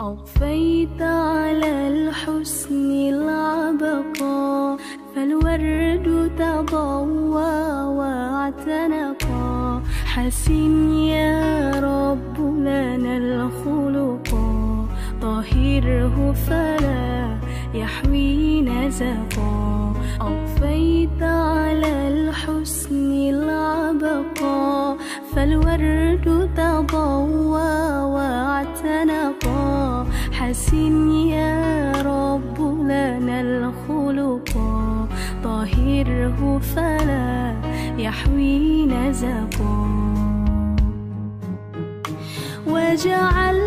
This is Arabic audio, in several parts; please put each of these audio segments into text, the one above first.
أضفيت على الحسن العبقى فالورد تضوى واعتنقا. حسن يا رب لنا الخلقا طهره فلا يحوي نزقا أضفيت على الحسن العبقا فالورد تضوى حسن يا رب لنا الخلقا طهره فلا يحوي نزقا واجعله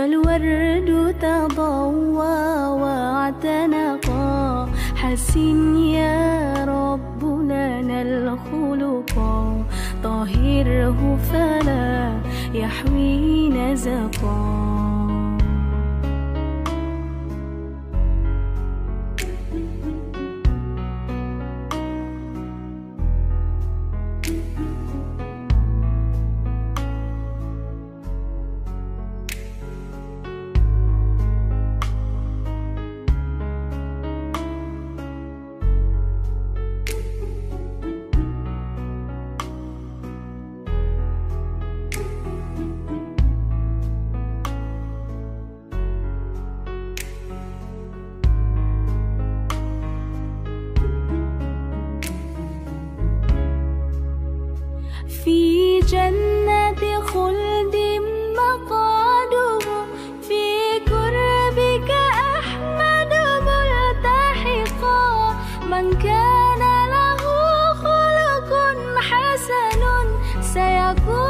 فالورد تضوى واعتنقا. حسن يا رب لنا الخلقا طهره فلا يحوي نزقا. في جنة خلد مقعده في قربك أحمد ملتحقا. من كان له خلق حسن سيكون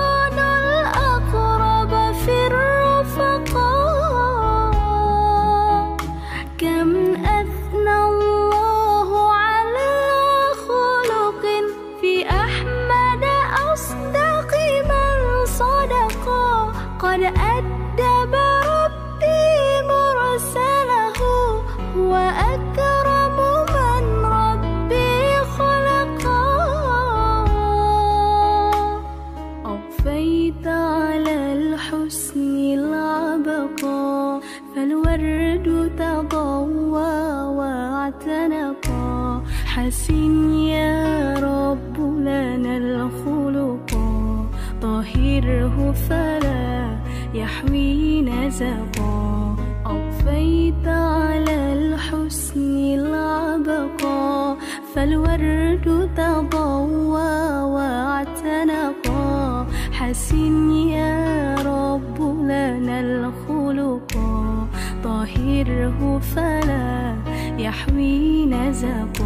قد أدب ربي مرسله هو أكرم من ربي خلقا أضفيت على الحسن العبقا فالورد تضوى واعتنقا حسن يا رب لنا الخلقا طهره فلا يحوي نزقا أضفيت على الحسن العبقا فالورد تضوى واعتنقا حسن يا رب لنا الخلقا طهره فلا يحوي نزقا